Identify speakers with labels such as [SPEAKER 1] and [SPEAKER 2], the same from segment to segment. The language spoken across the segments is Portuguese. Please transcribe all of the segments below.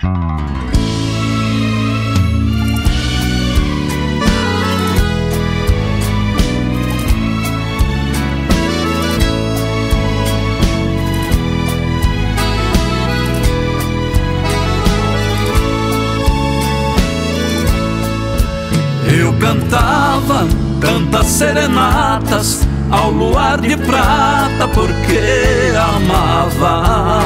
[SPEAKER 1] Eu cantava tantas serenatas ao luar de prata porque amava.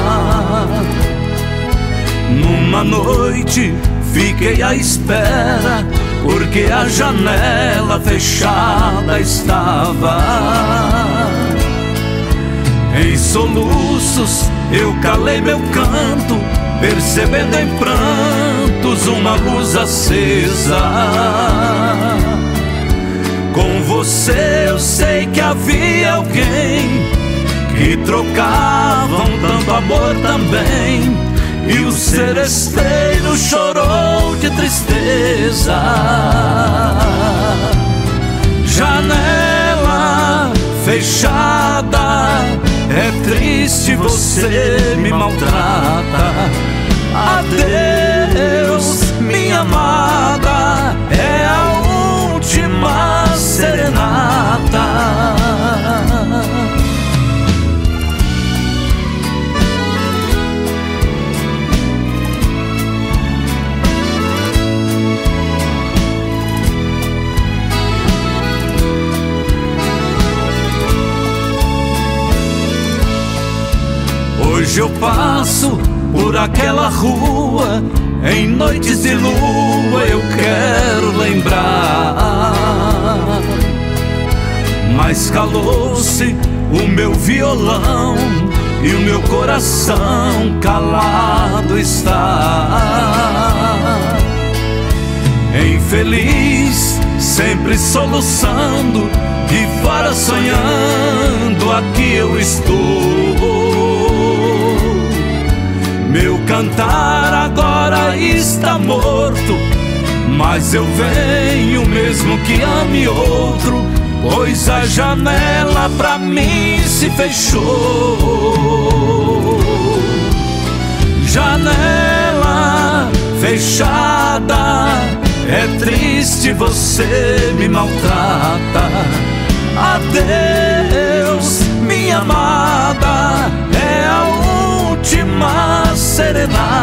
[SPEAKER 1] Numa noite fiquei à espera porque a janela fechada estava. Em soluços eu calei meu canto, percebendo em prantos uma luz acesa. Com você eu sei que havia alguém que trocavam tanto amor também. E o seresteiro chorou de tristeza. Janela fechada, é triste você me maltrata. Hoje eu passo por aquela rua, em noites de lua eu quero lembrar. Mas calou-se o meu violão e o meu coração calado está. Infeliz, sempre soluçando e fora sonhando, aqui eu estou. Meu cantar agora está morto, mas eu venho mesmo que ame outro, pois a janela pra mim se fechou. Janela fechada, é triste você me maltrata. será